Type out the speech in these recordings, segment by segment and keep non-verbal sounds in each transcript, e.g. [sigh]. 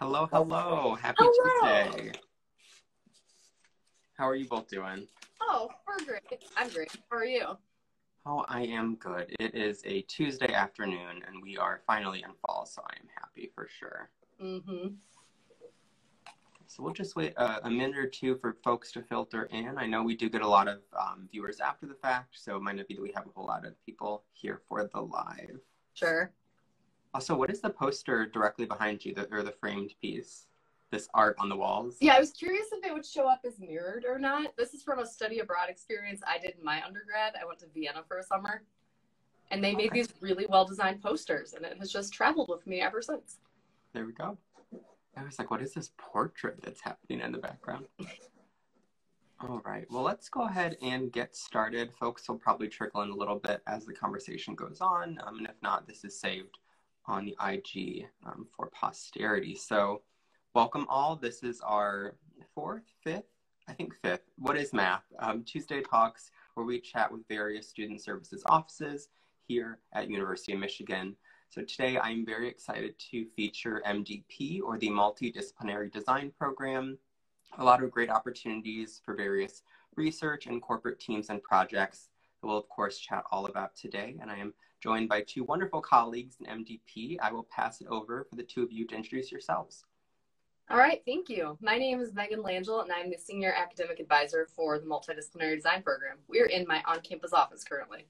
Hello, hello. Happy Hello. Tuesday. How are you both doing? Oh, we're great. I'm great. How are you? Oh, I am good. It is a Tuesday afternoon and we are finally in fall, so I am happy for sure. Mm-hmm. So we'll just wait a, a minute or two for folks to filter in. I know we do get a lot of um, viewers after the fact, so it might not be that we have a whole lot of people here for the live. Sure. Also, what is the poster directly behind you, the, or the framed piece? This art on the walls? Yeah, I was curious if it would show up as mirrored or not. This is from a study abroad experience I did in my undergrad. I went to Vienna for a summer. And they made these really well designed posters, and it has just traveled with me ever since. There we go. I was like, what is this portrait that's happening in the background? [laughs] All right. Well, let's go ahead and get started. Folks will probably trickle in a little bit as the conversation goes on. Um, and if not, this is saved on the IG um, for posterity. So, welcome all. This is our fourth, fifth, I think fifth. What is math? Um, Tuesday talks where we chat with various student services offices here at University of Michigan. So today I'm very excited to feature MDP or the Multidisciplinary Design Program. A lot of great opportunities for various research and corporate teams and projects that we'll of course chat all about today. And I am joined by two wonderful colleagues in MDP. I will pass it over for the two of you to introduce yourselves. All right, thank you. My name is Megan Langell, and I'm the Senior Academic Advisor for the Multidisciplinary Design Program. We're in my on campus office currently.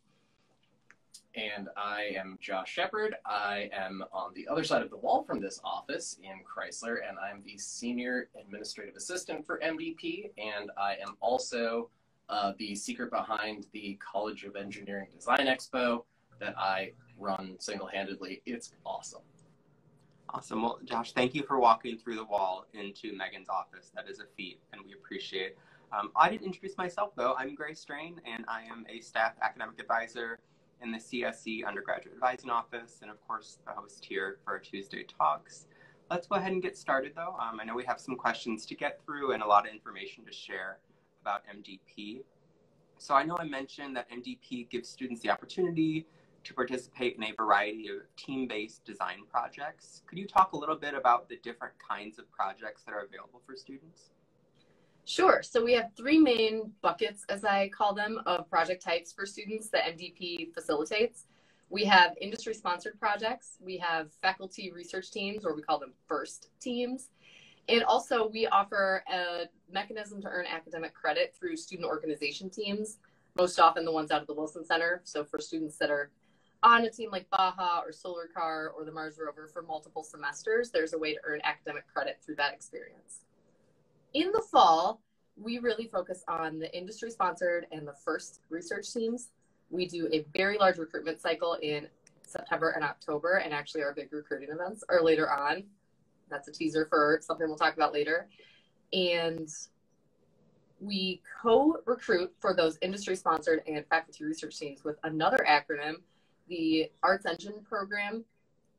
And I am Josh Shepard. I am on the other side of the wall from this office in Chrysler, and I'm the Senior Administrative Assistant for MDP. And I am also uh, the secret behind the College of Engineering Design Expo that I run single handedly. It's awesome. Awesome. Well, Josh, thank you for walking through the wall into Megan's office. That is a feat, and we appreciate. Um, I didn't introduce myself though. I'm Grace Strain, and I am a staff academic advisor in the CSE Undergraduate Advising Office, and of course, the host here for our Tuesday talks. Let's go ahead and get started though. Um, I know we have some questions to get through and a lot of information to share about MDP. So I know I mentioned that MDP gives students the opportunity to participate in a variety of team-based design projects. Could you talk a little bit about the different kinds of projects that are available for students? Sure. So we have three main buckets, as I call them, of project types for students that MDP facilitates. We have industry sponsored projects, we have faculty research teams, or we call them FIRST teams. And also, we offer a mechanism to earn academic credit through student organization teams, most often the ones out of the Wilson Center. So, for students that are on a team like Baja or Solar Car or the Mars Rover for multiple semesters, there's a way to earn academic credit through that experience in the fall, we really focus on the industry sponsored and the first research teams. We do a very large recruitment cycle in September and October, and actually, our big recruiting events are later on. That's a teaser for something we'll talk about later. And we co recruit for those industry sponsored and faculty research teams with another acronym. The Arts Engine program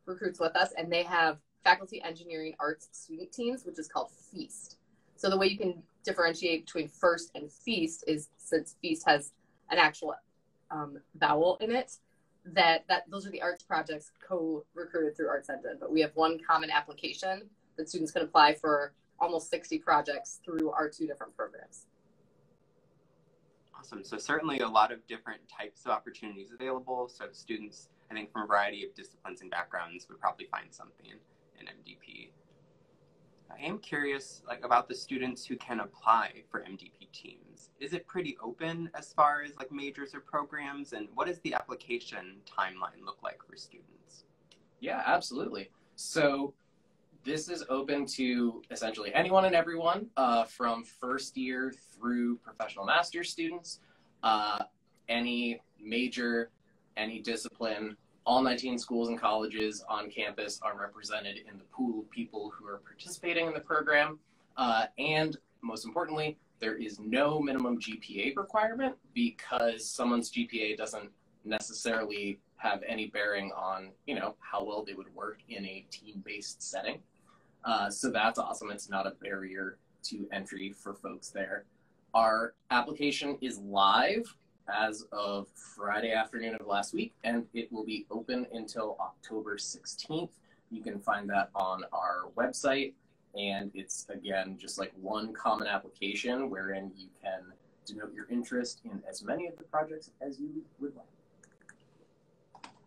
recruits with us, and they have faculty engineering arts student teams, which is called FEAST. So the way you can differentiate between first and feast is since feast has an actual um, vowel in it, that that those are the arts projects co-recruited through Arts Engine. But we have one common application that students can apply for almost 60 projects through our two different programs. Awesome. So certainly a lot of different types of opportunities available. So students, I think from a variety of disciplines and backgrounds would probably find something in MDP. I am curious like about the students who can apply for MDP teams. Is it pretty open as far as like majors or programs and what does the application timeline look like for students? Yeah, absolutely. So this is open to essentially anyone and everyone uh, from first year through professional master's students, uh, any major, any discipline. All 19 schools and colleges on campus are represented in the pool of people who are participating in the program. Uh, and most importantly, there is no minimum GPA requirement because someone's GPA doesn't necessarily have any bearing on, you know, how well they would work in a team-based setting. Uh, so that's awesome. It's not a barrier to entry for folks there. Our application is live as of Friday afternoon of last week, and it will be open until October 16th. You can find that on our website. And it's, again, just like one common application wherein you can denote your interest in as many of the projects as you would like.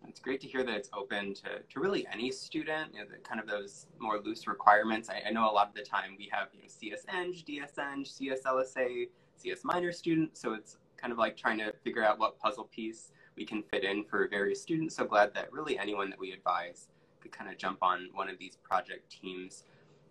It's great to hear that it's open to, to really any student, you know, kind of those more loose requirements. I, I, know a lot of the time we have you know, CS-Eng, CS-LSA, CS minor students, so it's kind of like trying to figure out what puzzle piece we can fit in for various students. So glad that really anyone that we advise could kind of jump on one of these project teams.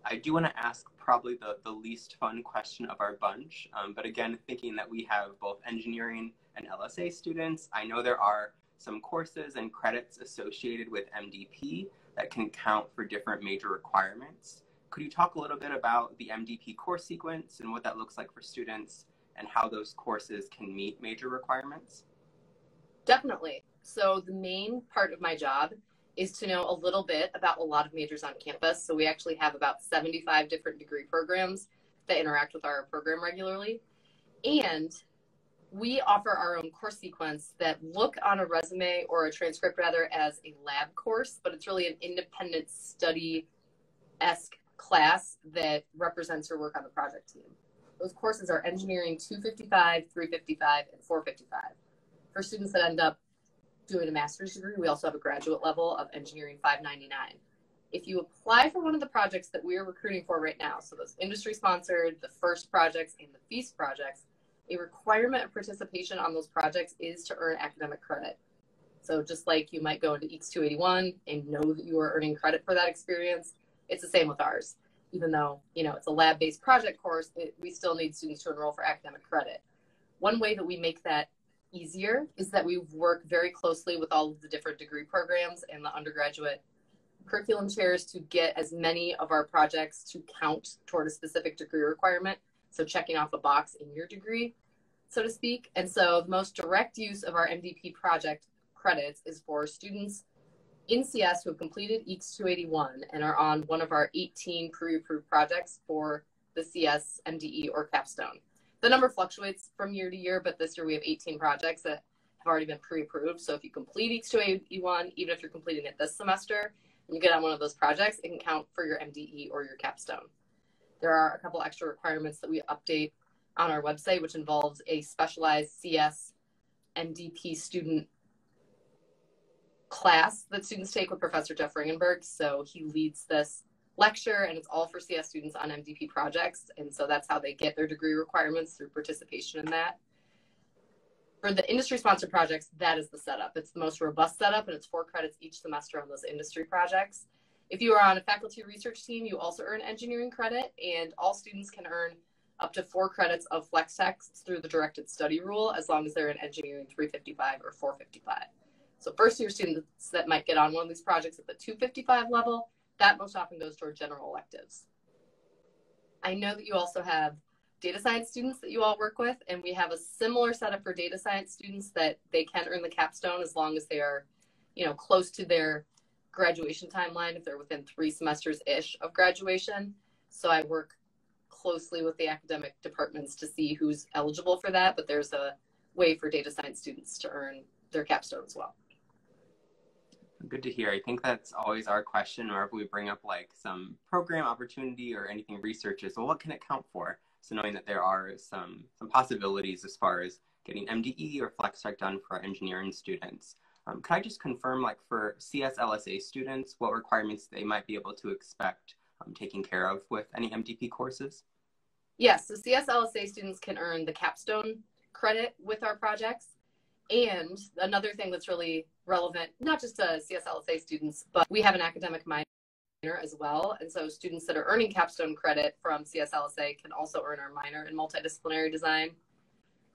I do want to ask probably the, the least fun question of our bunch, um, but again, thinking that we have both engineering and LSA students, I know there are some courses and credits associated with MDP that can count for different major requirements. Could you talk a little bit about the MDP course sequence and what that looks like for students and how those courses can meet major requirements? Definitely. So, the main part of my job is to know a little bit about a lot of majors on campus. So, we actually have about 75 different degree programs that interact with our program regularly. And we offer our own course sequence that look on a resume or a transcript rather as a lab course, but it's really an independent study esque class that represents your work on the project team. Those courses are engineering 255, 355, and 455. For students that end up doing a master's degree, we also have a graduate level of engineering 599. If you apply for one of the projects that we're recruiting for right now, so those industry sponsored, the FIRST projects, and the FEAST projects, a requirement of participation on those projects is to earn academic credit. So just like you might go into EECS 281 and know that you are earning credit for that experience, it's the same with ours. Even though, you know, it's a lab-based project course, it, we still need students to enroll for academic credit. One way that we make that easier is that we work very closely with all of the different degree programs and the undergraduate curriculum chairs to get as many of our projects to count toward a specific degree requirement so checking off a box in your degree, so to speak. And so the most direct use of our MDP project credits is for students in CS who have completed EECS 281 and are on one of our 18 pre-approved projects for the CS MDE or capstone. The number fluctuates from year to year, but this year we have 18 projects that have already been pre-approved. So if you complete EECS 281, even if you're completing it this semester, and you get on one of those projects, it can count for your MDE or your capstone. There are a couple extra requirements that we update on our website, which involves a specialized CS MDP student class that students take with Professor Jeff Ringenberg. So he leads this lecture and it's all for CS students on MDP projects. And so that's how they get their degree requirements through participation in that. For the industry sponsored projects, that is the setup. It's the most robust setup and it's four credits each semester on those industry projects. If you are on a faculty research team, you also earn engineering credit, and all students can earn up to four credits of flex tech through the directed study rule as long as they're in engineering 355 or 455. So first year students that might get on one of these projects at the 255 level, that most often goes toward general electives. I know that you also have data science students that you all work with, and we have a similar setup for data science students that they can earn the capstone as long as they are, you know, close to their graduation timeline if they're within three semesters ish of graduation. So I work closely with the academic departments to see who's eligible for that, but there's a way for data science students to earn their capstone as well. Good to hear. I think that's always our question whenever we bring up like some program opportunity or anything research is, well, what can it count for? So knowing that there are some some possibilities as far as getting MDE or FlexTech done for our engineering students. Um, could I just confirm, like for CSLSA students, what requirements they might be able to expect um, taking care of with any MDP courses? Yes, so CSLSA students can earn the capstone credit with our projects. And another thing that's really relevant, not just to CSLSA students, but we have an academic minor as well. And so students that are earning capstone credit from CSLSA can also earn our minor in multidisciplinary design.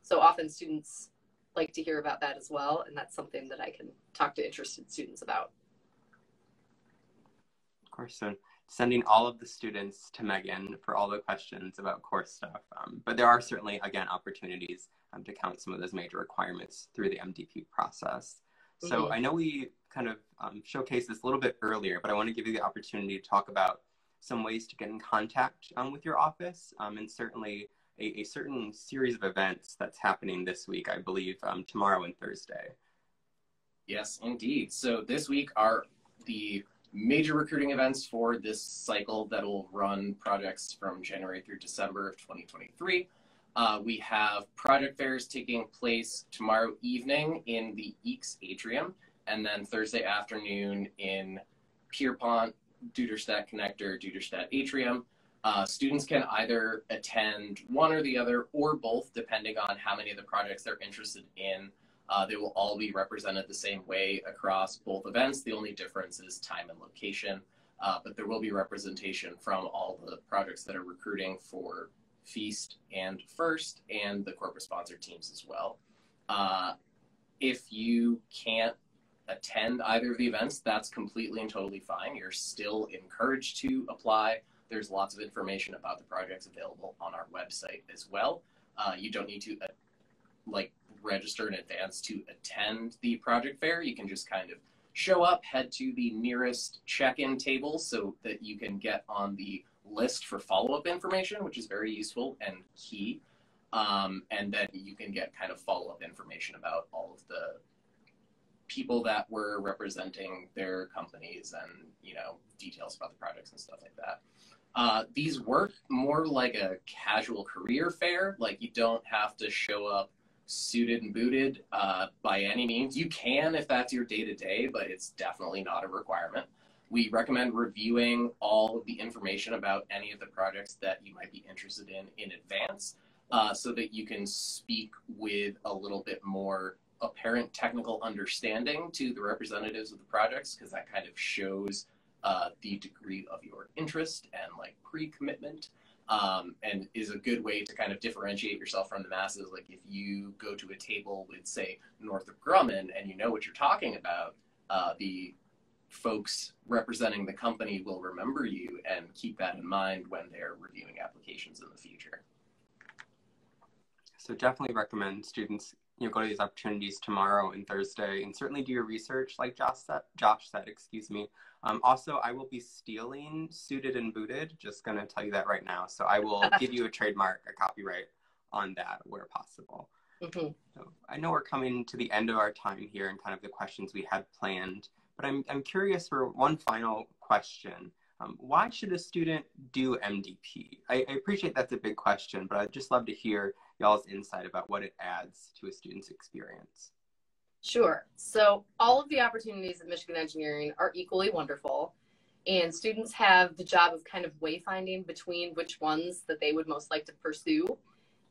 So often students like to hear about that as well. And that's something that I can talk to interested students about. Of course, so sending all of the students to Megan for all the questions about course stuff. Um, but there are certainly, again, opportunities um, to count some of those major requirements through the MDP process. So mm-hmm. I know we kind of um, showcased this a little bit earlier, but I want to give you the opportunity to talk about some ways to get in contact um, with your office um, and certainly a, a, certain series of events that's happening this week, I believe, um, tomorrow and Thursday. Yes, indeed. So this week are the major recruiting events for this cycle that will run projects from January through December of 2023. Uh, we have project fairs taking place tomorrow evening in the EECS atrium, and then Thursday afternoon in Pierpont, Duderstadt Connector, Duderstadt Atrium. Uh, students can either attend one or the other or both, depending on how many of the projects they're interested in. Uh, they will all be represented the same way across both events. The only difference is time and location, uh, but there will be representation from all the projects that are recruiting for Feast and First and the corporate sponsor teams as well. Uh, if you can't attend either of the events, that's completely and totally fine. You're still encouraged to apply. There's lots of information about the projects available on our website as well. Uh, you don't need to uh, like register in advance to attend the project fair. You can just kind of show up, head to the nearest check-in table so that you can get on the list for follow-up information, which is very useful and key. Um, and then you can get kind of follow-up information about all of the people that were representing their companies and you know details about the projects and stuff like that. Uh, these work more like a casual career fair. Like you don't have to show up suited and booted uh, by any means. You can if that's your day to day, but it's definitely not a requirement. We recommend reviewing all of the information about any of the projects that you might be interested in in advance uh, so that you can speak with a little bit more apparent technical understanding to the representatives of the projects because that kind of shows uh, the degree of your interest and like pre-commitment um, and is a good way to kind of differentiate yourself from the masses. Like if you go to a table with say northrop grumman and you know what you're talking about uh, the folks representing the company will remember you and keep that in mind when they're reviewing applications in the future. So definitely recommend students you know go to these opportunities tomorrow and Thursday, and certainly do your research, like Josh said. Josh said, excuse me. Um, also, I will be stealing "Suited and Booted." Just gonna tell you that right now. So I will [laughs] give you a trademark, a copyright on that where possible. Mm-hmm. So I know we're coming to the end of our time here and kind of the questions we had planned, but I'm I'm curious for one final question. Um, why should a student do MDP? I, I, appreciate that's a big question, but I'd just love to hear y'all's insight about what it adds to a student's experience. Sure. So all of the opportunities at Michigan Engineering are equally wonderful. And students have the job of kind of wayfinding between which ones that they would most like to pursue.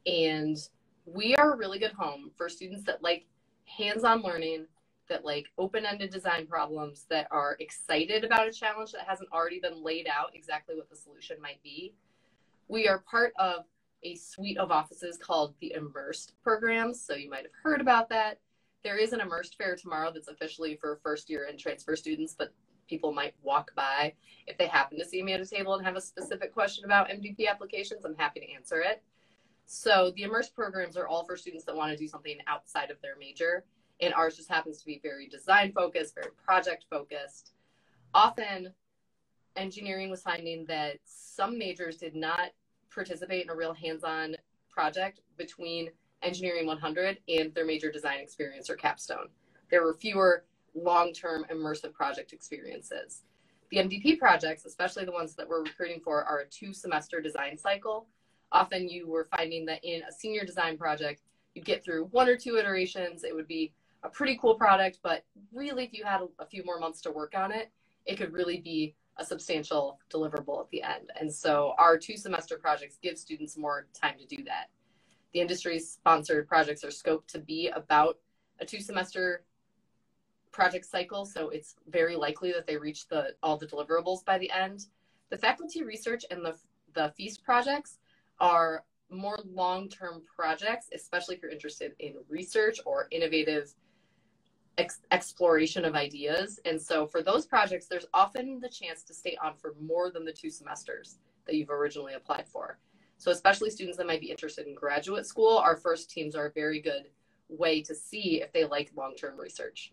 And we are a really good home for students that like hands-on learning, that like open-ended design problems, that are excited about a challenge that hasn't already been laid out exactly what the solution might be. We are part of a suite of offices called the Immersed programs. So you might have heard about that. There is an Immersed fair tomorrow that's officially for first year and transfer students, but people might walk by. If they happen to see me at a table and have a specific question about MDP applications, I'm happy to answer it. So the Immersed programs are all for students that want to do something outside of their major. And ours just happens to be very design focused, very project focused. Often, engineering was finding that some majors did not participate in a real hands-on project between Engineering 100 and their major design experience or capstone. There were fewer long-term immersive project experiences. The MDP projects, especially the ones that we're recruiting for, are a two-semester design cycle. Often you were finding that in a senior design project, you'd get through one or two iterations. It would be a pretty cool product, but really if you had a few more months to work on it, it could really be a substantial deliverable at the end. And so our two semester projects give students more time to do that. The industry sponsored projects are scoped to be about a two semester project cycle, so it's very likely that they reach the all the deliverables by the end. The faculty research and the the feast projects are more long-term projects, especially if you're interested in research or innovative ex- exploration of ideas. And so for those projects, there's often the chance to stay on for more than the two semesters that you've originally applied for. So especially students that might be interested in graduate school, our first teams are a very good way to see if they like long-term research.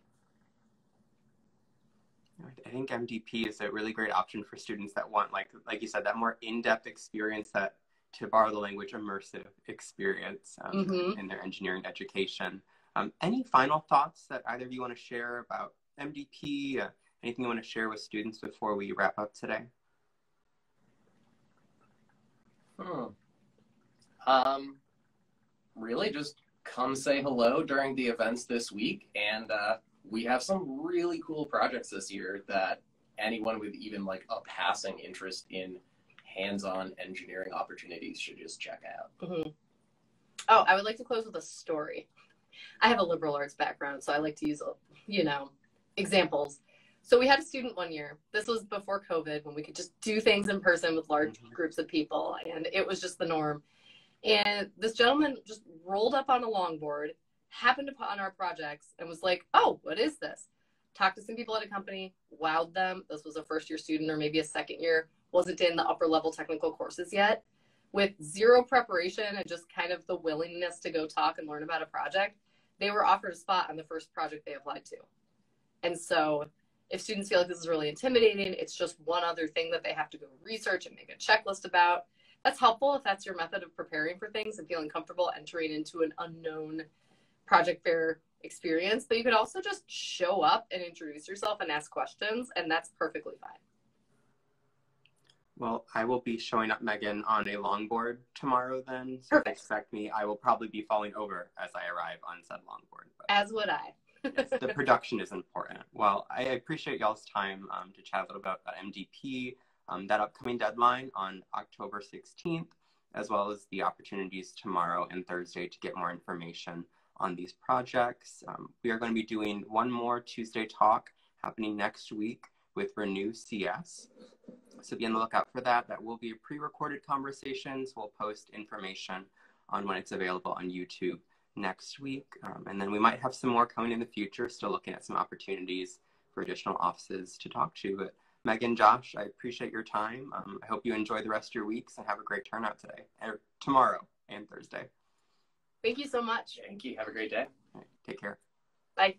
I think MDP is a really great option for students that want, like, like you said, that more in-depth experience, that, to borrow the language, immersive experience um, mm-hmm. in their engineering education. Um, any final thoughts that either of you want to share about MDP, uh, anything you want to share with students before we wrap up today? Hmm. Um, really, just come say hello during the events this week, and uh, we have some really cool projects this year that anyone with even like a passing interest in hands-on engineering opportunities should just check out. Mm-hmm. Oh, I would like to close with a story. I have a liberal arts background, so I like to use, you know, examples. So we had a student one year. This was before COVID when we could just do things in person with large mm-hmm. groups of people, and it was just the norm. And this gentleman just rolled up on a longboard, happened upon our projects, and was like, "Oh, what is this?" Talked to some people at a company, wowed them. This was a first year student or maybe a second year, wasn't in the upper level technical courses yet. With zero preparation and just kind of the willingness to go talk and learn about a project, they were offered a spot on the first project they applied to. And so if students feel like this is really intimidating, it's just one other thing that they have to go research and make a checklist about. That's helpful if that's your method of preparing for things and feeling comfortable entering into an unknown project fair experience. But you could also just show up and introduce yourself and ask questions, and that's perfectly fine. Well, I will be showing up, Megan, on a longboard tomorrow then. So Perfect. expect me. I will probably be falling over as I arrive on said longboard. But... As would I yes, the production is important. Well, I appreciate y'all's time um, to chat a little about MDP, um, that upcoming deadline on October 16th, as well as the opportunities tomorrow and Thursday to get more information on these projects. Um, we are going to be doing one more Tuesday talk happening next week with Renew CS. So be on the lookout for that. That will be a pre-recorded conversations. We'll post information on when it's available on YouTube next week. Um, and then we might have some more coming in the future, still looking at some opportunities for additional offices to talk to. But Megan, Josh, I appreciate your time. Um, I hope you enjoy the rest of your weeks and have a great turnout today, or tomorrow and Thursday. Thank you so much. Thank you. Have a great day. Right, take care. Bye.